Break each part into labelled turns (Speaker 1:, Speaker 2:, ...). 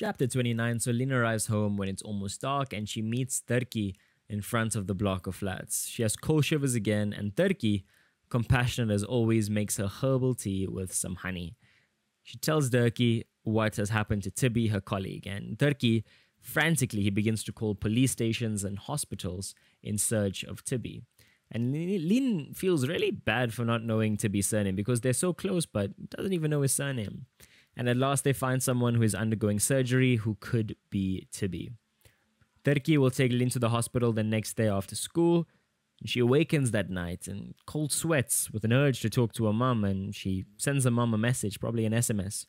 Speaker 1: Chapter 29 So Lien arrives home when it's almost dark and she meets Turki in front of the block of flats. She has cold shivers again, and Turki, compassionate as always, makes her herbal tea with some honey. She tells Turki what has happened to Tibby, her colleague, and Turki, frantically, he begins to call police stations and hospitals in search of Tibby. And Lien feels really bad for not knowing Tibby's surname because they're so close, but doesn't even know his surname. And at last, they find someone who is undergoing surgery who could be Tibby. Turki will take Lien to the hospital the next day after school. She awakens that night in cold sweats with an urge to talk to her mum, and she sends her mum a message, probably an SMS,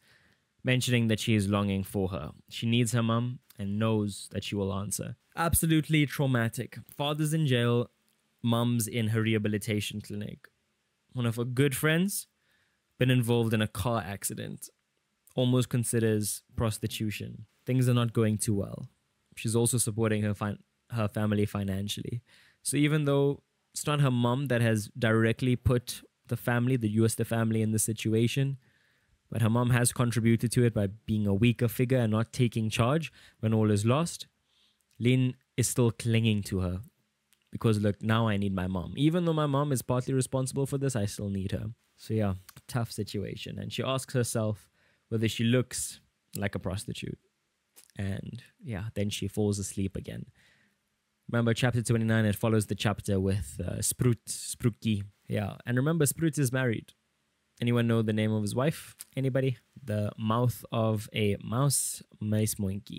Speaker 1: mentioning that she is longing for her. She needs her mum and knows that she will answer. Absolutely traumatic. Father's in jail, mum's in her rehabilitation clinic. One of her good friends been involved in a car accident. Almost considers prostitution. Things are not going too well she's also supporting her fin- her family financially. So even though it's not her mom that has directly put the family, the Jooste family, in this situation, but her mom has contributed to it by being a weaker figure and not taking charge when all is lost. Lien is still clinging to her because look, now I need my mom. Even though my mom is partly responsible for this, I still need her. So yeah, tough situation. And she asks herself whether she looks like a prostitute and yeah, then she falls asleep again. Remember, chapter 29, it follows the chapter with uh, Sprout, Spruki. Yeah, and remember, Sprut is married. Anyone know the name of his wife? Anybody? The mouth of a mouse, mice monkey.